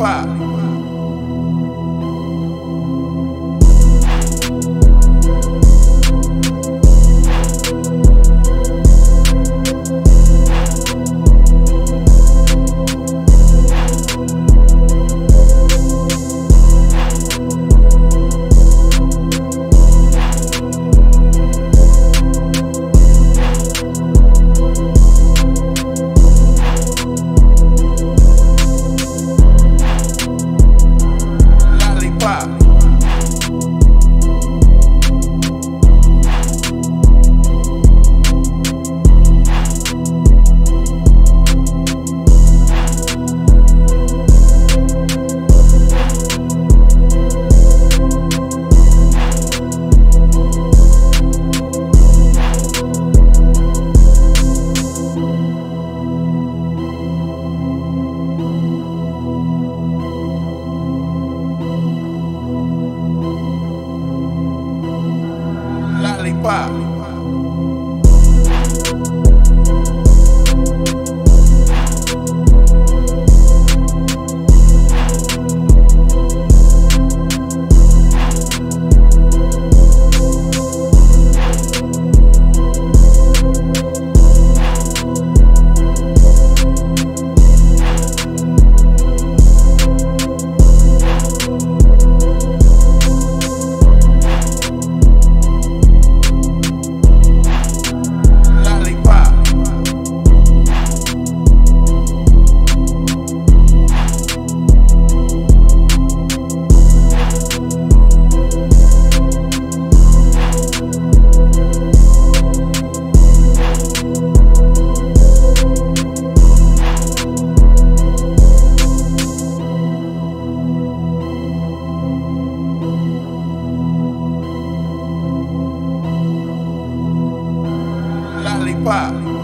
Papa. Lollipop. pare, pare.